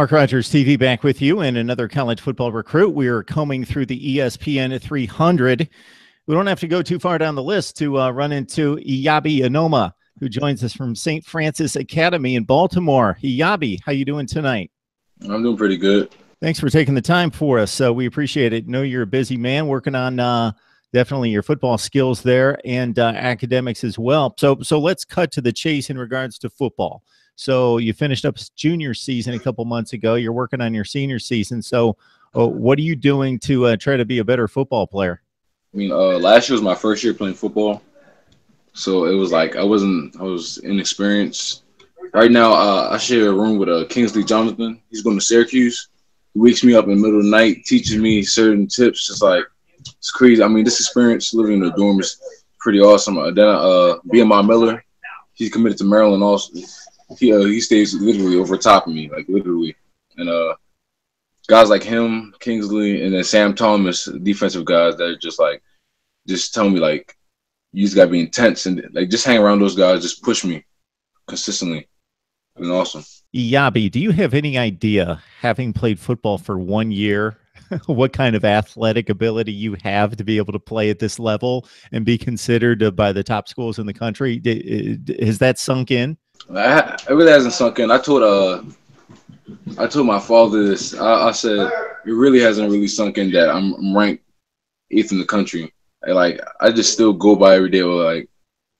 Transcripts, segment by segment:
Mark Rogers TV back with you and another college football recruit. We are combing through the ESPN 300. We don't have to go too far down the list to uh, run into Eyabi Anoma, who joins us from St. Frances Academy in Baltimore. Eyabi, how you doing tonight? I'm doing pretty good. Thanks for taking the time for us. So we appreciate it. Know you're a busy man working on uh, definitely your football skills there and uh, academics as well. So so let's cut to the chase in regards to football. So you finished up junior season a couple months ago. You're working on your senior season. So uh, what are you doing to uh, try to be a better football player? I mean, uh, last year was my first year playing football, so it was like I wasn't, I was inexperienced. Right now, uh, I share a room with uh, Kingsley Jonathan. He's going to Syracuse. He wakes me up in the middle of the night, teaches me certain tips. It's like it's crazy. I mean, this experience living in the dorm is pretty awesome. Uh, then uh, BMI Miller, he's committed to Maryland also he uh, he stays literally over top of me, like literally. And uh, guys like him, Kingsley, and then Sam Thomas, defensive guys that are just like, just tell me like, you just gotta be intense and like just hang around those guys, just push me consistently. And awesome. Eyabi, do you have any idea, having played football for one year, what kind of athletic ability you have to be able to play at this level and be considered by the top schools in the country? Has that sunk in? I, it really hasn't sunk in. I told uh, I told my father this. I, I said it really hasn't really sunk in that I'm, I'm ranked eighth in the country. Like I just still go by every day with like,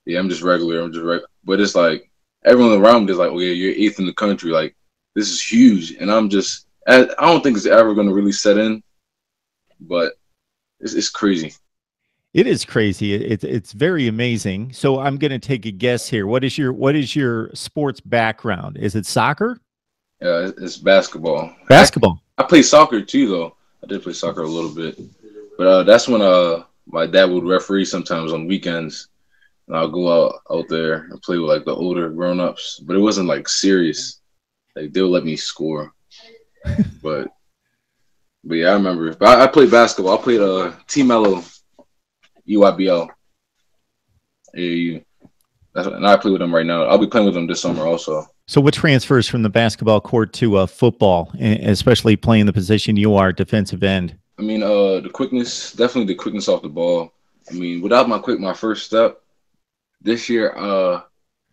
yeah, I'm just regular. I'm just regular. But it's like everyone around me is like, oh yeah, you're eighth in the country. Like this is huge, and I'm just. I, I don't think it's ever going to really set in, but it's, it's crazy. It is crazy. It's it's very amazing. So I'm going to take a guess here. What is your what is your sports background? Is it soccer? Yeah, it's basketball. Basketball. I, I play soccer too, though. I did play soccer a little bit, but uh, that's when uh my dad would referee sometimes on weekends, and I'll go out out there and play with like the older grown ups. But it wasn't like serious. Like they'll let me score, but but yeah, I remember. But I, I played basketball. I played uh Team Melo EYBL. AAU. That's, and I play with them right now. I'll be playing with them this summer also. So, what transfers from the basketball court to uh, football, especially playing the position you are, defensive end? I mean, uh, the quickness, definitely the quickness off the ball. I mean, without my quick, my first step this year, uh,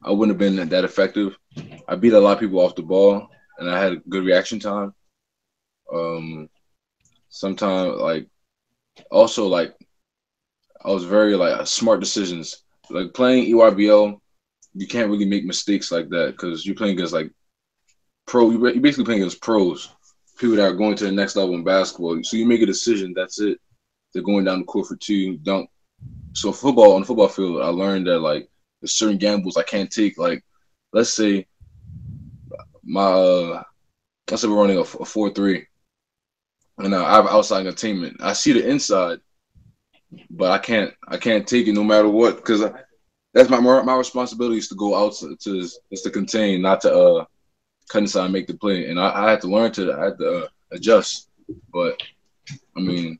I wouldn't have been that effective. I beat a lot of people off the ball, and I had a good reaction time. Um, sometimes like also like I was very like smart decisions. Like playing EYBL, you can't really make mistakes like that because you're playing against like pro. You're basically playing against pros, people that are going to the next level in basketball. So you make a decision. That's it. They're going down the court for two, dunk. So football on the football field, I learned that like there's certain gambles I can't take. Like let's say my uh, let's say we're running a, a four three, and I have outside containment. I see the inside but I can't I can't take it no matter what because that's my my responsibility is to go out to, to is to contain, not to uh cut inside and make the play. And I, I had to learn to I had to uh, adjust. But I mean,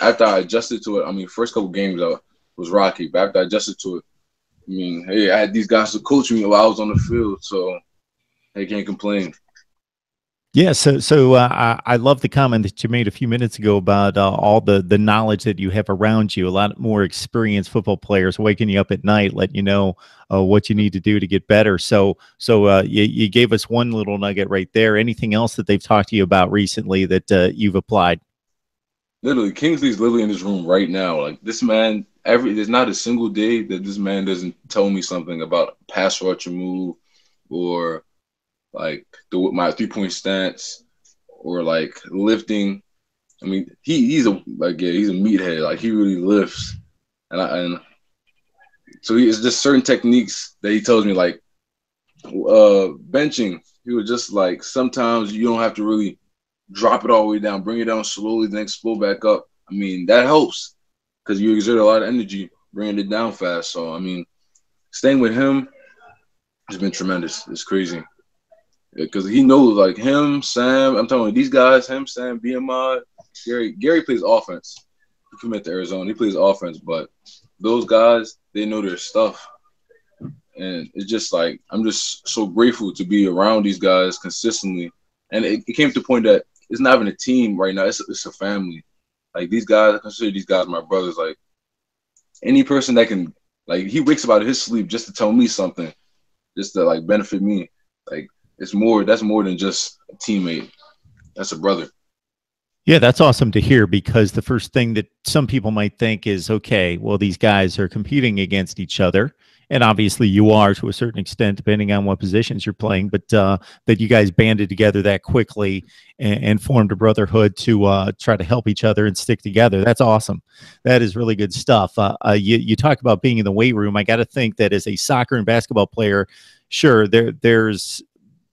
after I adjusted to it, I mean, first couple games uh, was rocky, but after I adjusted to it, I mean, hey, I had these guys to coach me while I was on the field, so they can't complain. Yeah, so so uh, I love the comment that you made a few minutes ago about uh, all the the knowledge that you have around you. A lot more experienced football players waking you up at night, letting you know uh, what you need to do to get better. So so uh, you, you gave us one little nugget right there. Anything else that they've talked to you about recently that uh, you've applied? Literally, Kingsley's literally in this room right now. Like this man, every there's not a single day that this man doesn't tell me something about pass rush move or like the my three point stance or like lifting. I mean, he he's a like yeah, he's a meathead. Like he really lifts, and I, and so he, it's just certain techniques that he tells me like uh benching. He was just like sometimes you don't have to really drop it all the way down, bring it down slowly, then explode back up. I mean that helps because you exert a lot of energy bringing it down fast. So I mean, staying with him has been tremendous. It's crazy because he knows like him, Sam. I'm telling you, these guys, him, Sam, BMI, Gary. Gary plays offense. He commit to Arizona. He plays offense, but those guys, they know their stuff, and it's just like I'm just so grateful to be around these guys consistently and it, it came to the point that it's not even a team right now. It's it's a family. Like these guys, I consider these guys my brothers. Like any person that can, like he wakes up out of his sleep just to tell me something, just to like benefit me. Like it's more. That's more than just a teammate. That's a brother. Yeah, that's awesome to hear because the first thing that some people might think is, okay, well, these guys are competing against each other. And obviously you are to a certain extent, depending on what positions you're playing, but uh, that you guys banded together that quickly and, and formed a brotherhood to uh, try to help each other and stick together. That's awesome. That is really good stuff. Uh, uh you, you talk about being in the weight room. I got to think that as a soccer and basketball player, sure, there there's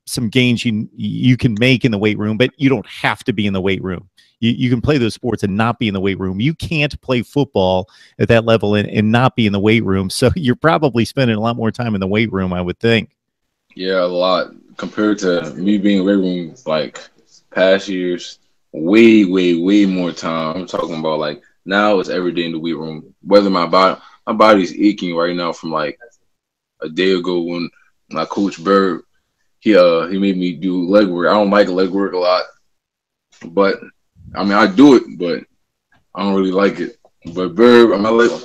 some gains you you can make in the weight room, but you don't have to be in the weight room. You, you can play those sports and not be in the weight room. You can't play football at that level and, and not be in the weight room. So you're probably spending a lot more time in the weight room, I would think. Yeah, a lot compared to me being in weight room like past years. Way, way, way more time. I'm talking about like now it's every day in the weight room. Whether my body my body's aching right now from like a day ago when my coach Bird he uh he made me do leg work. I don't like leg work a lot, but I mean I do it, but I don't really like it. But Verb, I mean, like,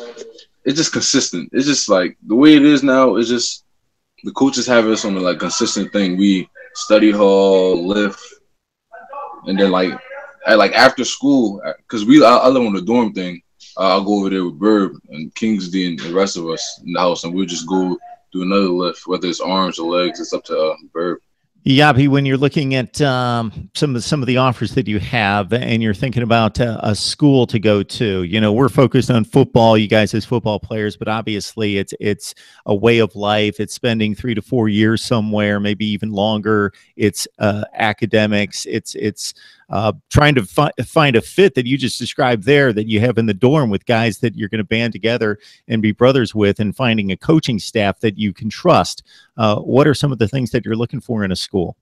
it's just consistent. It's just like the way it is now. It's just the coaches have us on a like consistent thing. We study hall, lift, and then like at like after school, because we I, I live on the dorm thing. Uh, I'll go over there with Burb and Kingsley and the rest of us in the house, and we'll just go do another lift, whether it's arms or legs. It's up to uh, Verb. Yabi, when you're looking at um, some of some of the offers that you have, and you're thinking about uh, a school to go to, you know, we're focused on football. You guys as football players, but obviously, it's it's a way of life. It's spending three to four years somewhere, maybe even longer. It's uh, academics. It's it's uh, trying to fi- find a fit that you just described there that you have in the dorm with guys that you're going to band together and be brothers with, and finding a coaching staff that you can trust. Uh, what are some of the things that you're looking for in a school?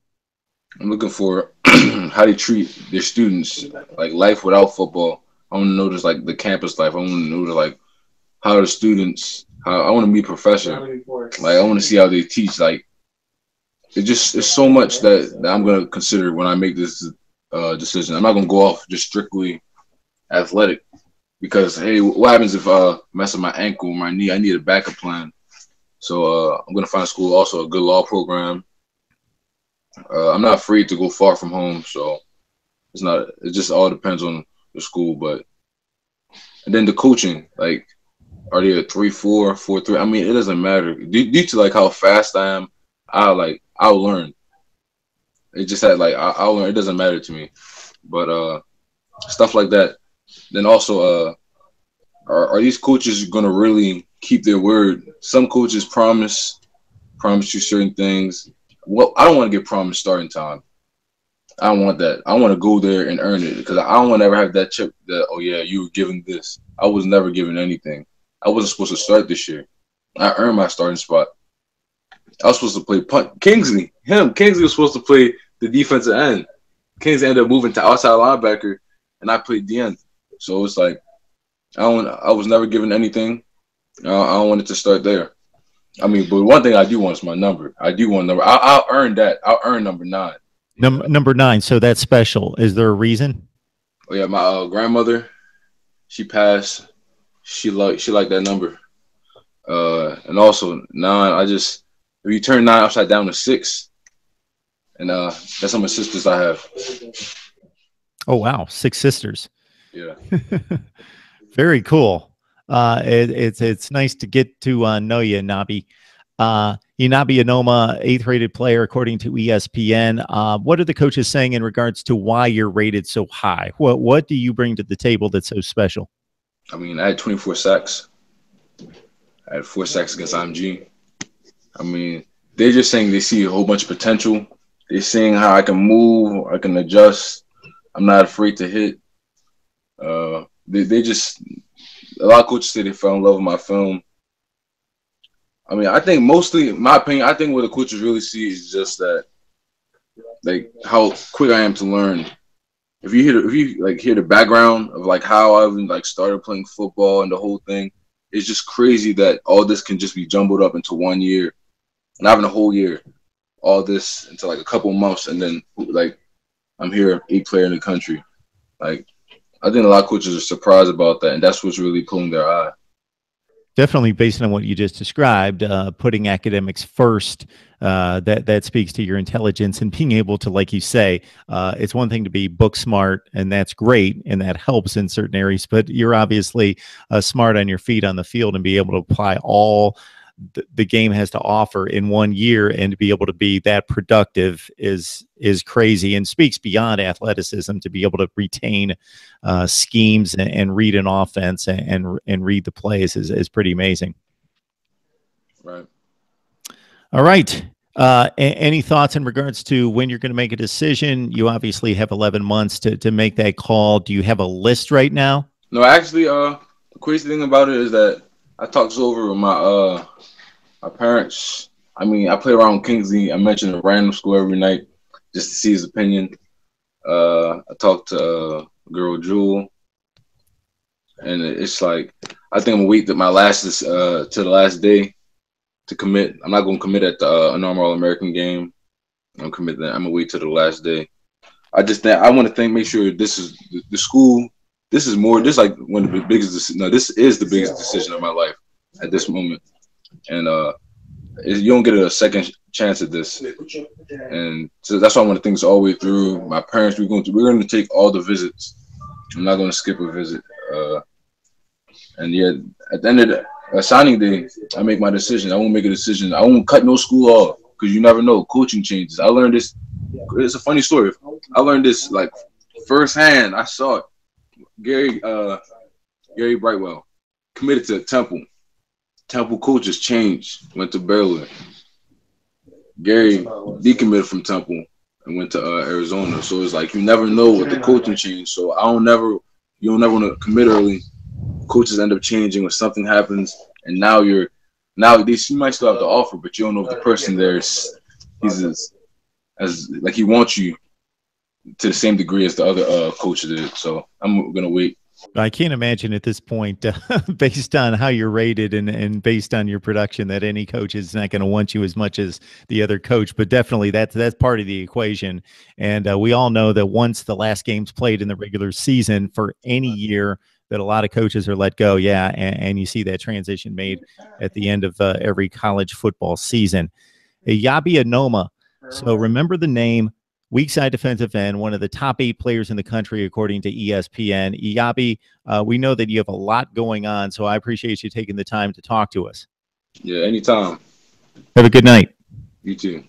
I'm looking for how they treat their students, like life without football. I want to just like the campus life. I want to know like how the students. How I want to be professor. Like I want to see how they teach. Like it just it's so much that, that I'm gonna consider when I make this uh, decision. I'm not gonna go off just strictly athletic because hey, what happens if uh mess up my ankle, my knee? I need a backup plan. So uh, I'm gonna find school also a good law program. Uh, I'm not afraid to go far from home, so it's not. It just all depends on the school, but and then the coaching, like, are they a three four, four three? I mean, it doesn't matter due, due to like how fast I am. I like I'll learn. It just had like I, learn. It doesn't matter to me, but uh, stuff like that. Then also, uh, are, are these coaches gonna really keep their word? Some coaches promise promise you certain things. Well, I don't want to get promised starting time. I don't want that. I want to go there and earn it because I don't want to ever have that chip that oh yeah you were given this. I was never given anything. I wasn't supposed to start this year. I earned my starting spot. I was supposed to play punt. Kingsley, him, Kingsley was supposed to play the defensive end. Kings ended up moving to outside linebacker, and I played the end. So it's like I don't. I was never given anything. I don't want it to start there. I mean, but one thing I do want is my number. I do want number. I'll, I'll earn that. I'll earn number nine. Number number nine. So that's special. Is there a reason? Oh yeah, my uh, grandmother, she passed. She like she liked that number. Uh, and also nine. I just if you turn nine upside down to six, and uh, that's how many sisters I have. Oh wow, six sisters. Yeah. Very cool. Uh, it, it's it's nice to get to uh, know you, Nabi. Uh, Eyabi Anoma, eighth rated player according to ESPN. Uh, what are the coaches saying in regards to why you're rated so high? What what do you bring to the table that's so special? I mean, I had 24 sacks. I had four sacks against IMG. I mean, they're just saying they see a whole bunch of potential they're seeing how I can move, I can adjust. I'm not afraid to hit. Uh, they, they just a lot of coaches say they fell in love with my film. I mean, I think mostly, my opinion, I think what the coaches really see is just that, like how quick I am to learn. If you hear, if you like hear the background of like how I even like started playing football and the whole thing, it's just crazy that all this can just be jumbled up into one year, not even a whole year all this into like a couple months, and then like I'm here, eight player in the country. Like, I think a lot of coaches are surprised about that, and that's what's really pulling their eye definitely based on what you just described, uh, putting academics first. Uh, that that speaks to your intelligence and being able to, like you say, uh, it's one thing to be book smart, and that's great, and that helps in certain areas. But you're obviously uh, smart on your feet on the field and be able to apply all the, game has to offer in one year and to be able to be that productive is is crazy and speaks beyond athleticism to be able to retain uh, schemes and, and, read an offense and, and, and read the plays is, is pretty amazing. Right. All right. Uh, any thoughts in regards to when you're going to make a decision? You obviously have 11 months to, to make that call. Do you have a list right now? No actually uh the crazy thing about it is that I talked over with my uh my parents. I mean, I play around with Kingsley. I mentioned a random school every night just to see his opinion. Uh, I talked to uh, girl Jewel, and it's like I think I'm gonna wait to my last is uh, to the last day to commit. I'm not gonna commit at the uh, normal American game. I'm commit that. I'm gonna wait the last day. I just think I want to think, make sure this is the, the school this is more. This is like one of the biggest. No, this is the biggest decision of my life at this moment, and uh, you don't get a second chance at this, and so that's why I want to think this all the way through. My parents, we're going to we're going to take all the visits. I'm not going to skip a visit. Uh, and yeah, at the end of the uh, signing day, I make my decision. I won't make a decision. I won't cut no school off because you never know. Coaching changes. I learned this. It's a funny story. I learned this like firsthand. I saw it. Gary uh, Gary Brightwell committed to Temple. Temple coaches changed, went to Baylor. Gary decommitted from Temple and went to uh, Arizona. So it's like you never know what the coaching change. So I don't never you don't never want to commit early. Coaches end up changing when something happens, and now you're now they you might still have the offer, but you don't know if the person there is he's as, as like he wants you to the same degree as the other uh, coaches did. So I'm gonna wait. I can't imagine at this point, uh, based on how you're rated and, and based on your production, that any coach is not going to want you as much as the other coach. But definitely, that's that's part of the equation. And uh, we all know that once the last game's played in the regular season for any year, that a lot of coaches are let go. Yeah, and, and you see that transition made at the end of uh, every college football season. Eyabi Anoma. So remember the name weak side defensive end, one of the top eight players in the country, according to ESPN. Eyabi, uh, we know that you have a lot going on, so I appreciate you taking the time to talk to us. Yeah, anytime. Have a good night. You too.